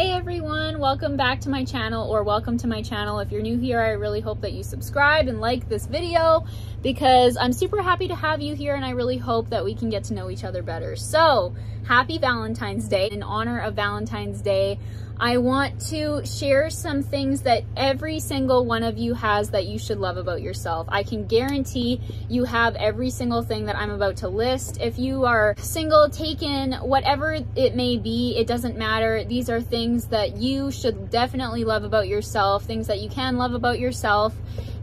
Hey everyone, welcome back to my channel or welcome to my channel. If you're new here, I really hope that you subscribe and like this video because I'm super happy to have you here and I really hope that we can get to know each other better. So happy Valentine's Day. In honor of Valentine's Day, I want to share some things that every single one of you has that you should love about yourself. I can guarantee you have every single thing that I'm about to list. If you are single, taken, whatever it may be, it doesn't matter. These are things that you should definitely love about yourself, things that you can love about yourself.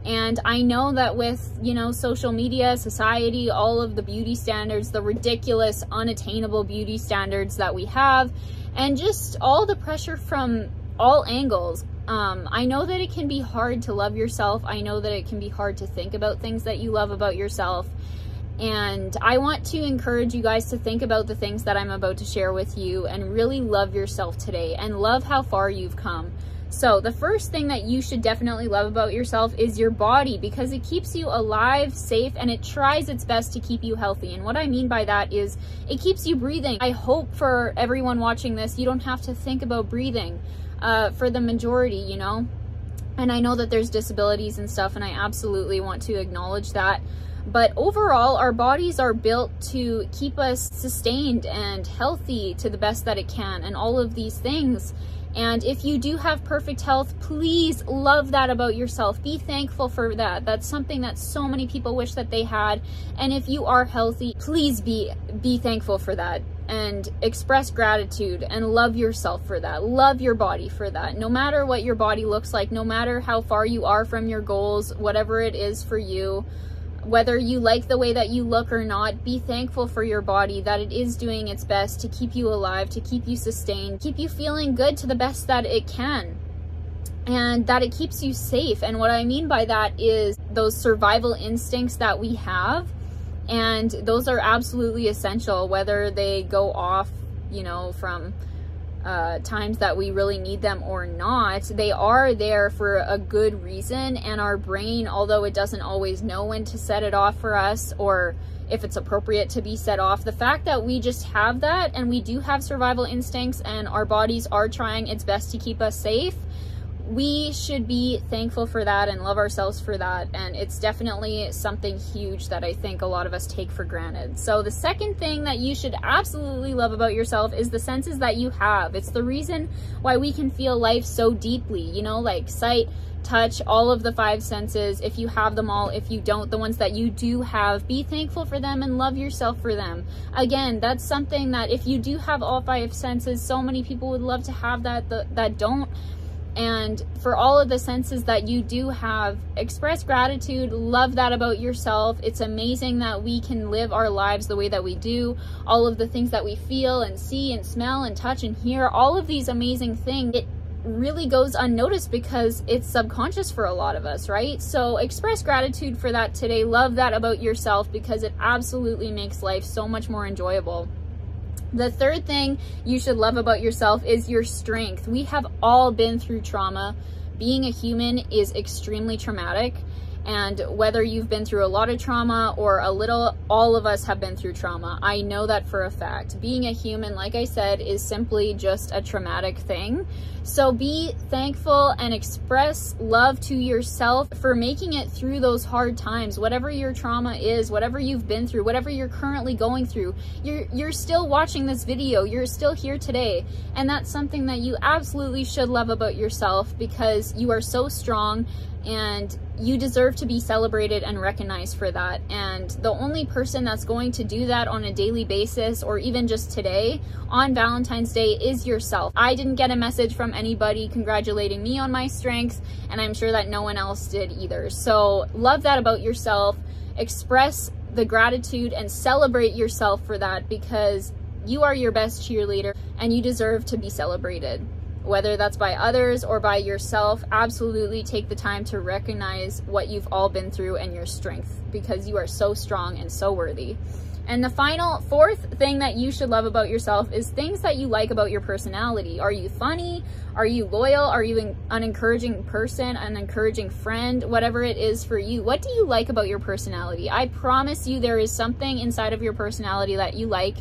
And I know that with, you know, social media, society, all of the beauty standards, the ridiculous, unattainable beauty standards that we have, and just all the pressure from all angles. Um, I know that it can be hard to love yourself. I know that it can be hard to think about things that you love about yourself. And I want to encourage you guys to think about the things that I'm about to share with you and really love yourself today and love how far you've come. So the first thing that you should definitely love about yourself is your body because it keeps you alive, safe, and it tries its best to keep you healthy. And what I mean by that is it keeps you breathing. I hope for everyone watching this, you don't have to think about breathing uh, for the majority, you know? And I know that there's disabilities and stuff, and I absolutely want to acknowledge that. But overall, our bodies are built to keep us sustained and healthy to the best that it can, and all of these things and if you do have perfect health, please love that about yourself. Be thankful for that. That's something that so many people wish that they had. And if you are healthy, please be be thankful for that and express gratitude and love yourself for that. Love your body for that. No matter what your body looks like, no matter how far you are from your goals, whatever it is for you, whether you like the way that you look or not, be thankful for your body that it is doing its best to keep you alive, to keep you sustained, keep you feeling good to the best that it can. And that it keeps you safe. And what I mean by that is those survival instincts that we have. And those are absolutely essential, whether they go off, you know, from uh, times that we really need them or not, they are there for a good reason. And our brain, although it doesn't always know when to set it off for us or if it's appropriate to be set off, the fact that we just have that and we do have survival instincts and our bodies are trying its best to keep us safe we should be thankful for that and love ourselves for that. And it's definitely something huge that I think a lot of us take for granted. So the second thing that you should absolutely love about yourself is the senses that you have. It's the reason why we can feel life so deeply, you know, like sight, touch, all of the five senses. If you have them all, if you don't, the ones that you do have, be thankful for them and love yourself for them. Again, that's something that if you do have all five senses, so many people would love to have that, that don't and for all of the senses that you do have, express gratitude, love that about yourself. It's amazing that we can live our lives the way that we do. All of the things that we feel and see and smell and touch and hear, all of these amazing things, it really goes unnoticed because it's subconscious for a lot of us, right? So express gratitude for that today. Love that about yourself because it absolutely makes life so much more enjoyable. The third thing you should love about yourself is your strength. We have all been through trauma. Being a human is extremely traumatic. And whether you've been through a lot of trauma or a little, all of us have been through trauma. I know that for a fact. Being a human, like I said, is simply just a traumatic thing. So be thankful and express love to yourself for making it through those hard times. Whatever your trauma is, whatever you've been through, whatever you're currently going through, you're, you're still watching this video. You're still here today. And that's something that you absolutely should love about yourself because you are so strong and you deserve to be celebrated and recognized for that. And the only person that's going to do that on a daily basis or even just today on Valentine's Day is yourself. I didn't get a message from anybody congratulating me on my strengths, and I'm sure that no one else did either. So love that about yourself. Express the gratitude and celebrate yourself for that because you are your best cheerleader and you deserve to be celebrated whether that's by others or by yourself, absolutely take the time to recognize what you've all been through and your strength because you are so strong and so worthy. And the final fourth thing that you should love about yourself is things that you like about your personality. Are you funny? Are you loyal? Are you an encouraging person, an encouraging friend, whatever it is for you? What do you like about your personality? I promise you there is something inside of your personality that you like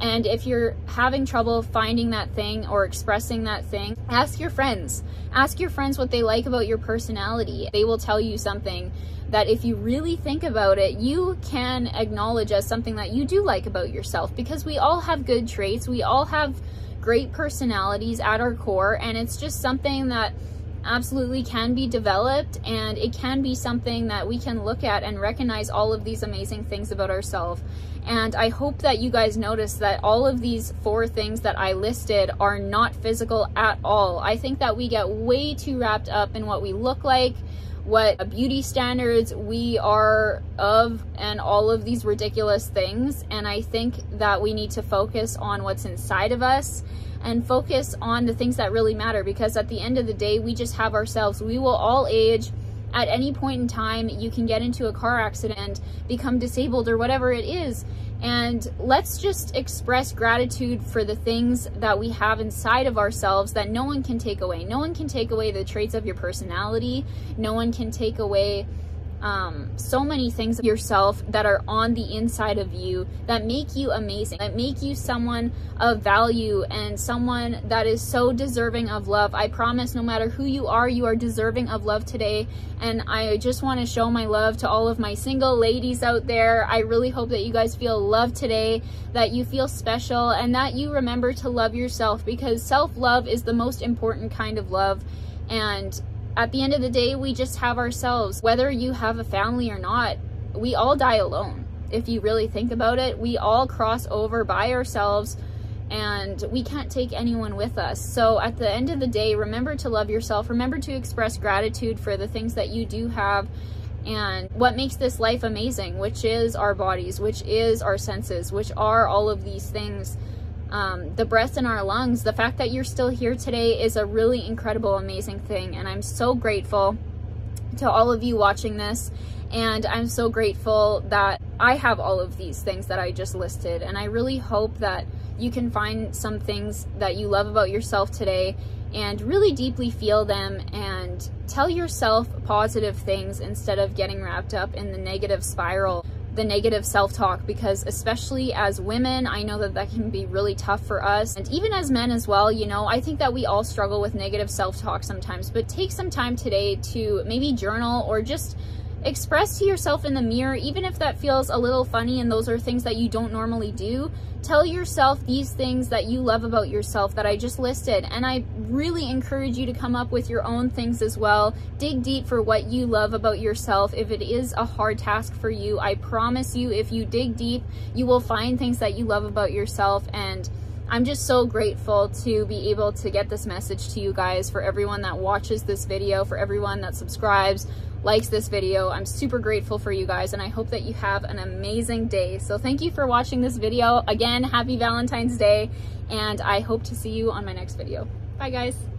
And if you're having trouble finding that thing or expressing that thing, ask your friends. Ask your friends what they like about your personality. They will tell you something that if you really think about it, you can acknowledge as something that you do like about yourself because we all have good traits. We all have great personalities at our core and it's just something that absolutely can be developed and it can be something that we can look at and recognize all of these amazing things about ourselves. And I hope that you guys notice that all of these four things that I listed are not physical at all. I think that we get way too wrapped up in what we look like, what beauty standards we are of and all of these ridiculous things. And I think that we need to focus on what's inside of us and focus on the things that really matter because at the end of the day, we just have ourselves. We will all age at any point in time. You can get into a car accident, become disabled, or whatever it is. And let's just express gratitude for the things that we have inside of ourselves that no one can take away. No one can take away the traits of your personality. No one can take away um, so many things of yourself that are on the inside of you that make you amazing, that make you someone of value and someone that is so deserving of love. I promise no matter who you are, you are deserving of love today. And I just want to show my love to all of my single ladies out there. I really hope that you guys feel love today, that you feel special, and that you remember to love yourself because self-love is the most important kind of love. And at the end of the day, we just have ourselves. Whether you have a family or not, we all die alone. If you really think about it, we all cross over by ourselves and we can't take anyone with us. So at the end of the day, remember to love yourself. Remember to express gratitude for the things that you do have and what makes this life amazing, which is our bodies, which is our senses, which are all of these things um, the breath in our lungs, the fact that you're still here today is a really incredible, amazing thing. And I'm so grateful to all of you watching this. And I'm so grateful that I have all of these things that I just listed. And I really hope that you can find some things that you love about yourself today and really deeply feel them and tell yourself positive things instead of getting wrapped up in the negative spiral the negative self-talk because especially as women, I know that that can be really tough for us. And even as men as well, you know, I think that we all struggle with negative self-talk sometimes, but take some time today to maybe journal or just express to yourself in the mirror, even if that feels a little funny and those are things that you don't normally do. Tell yourself these things that you love about yourself that I just listed. And I really encourage you to come up with your own things as well. Dig deep for what you love about yourself. If it is a hard task for you, I promise you, if you dig deep, you will find things that you love about yourself and I'm just so grateful to be able to get this message to you guys, for everyone that watches this video, for everyone that subscribes, likes this video. I'm super grateful for you guys and I hope that you have an amazing day. So thank you for watching this video. Again, happy Valentine's Day and I hope to see you on my next video. Bye guys.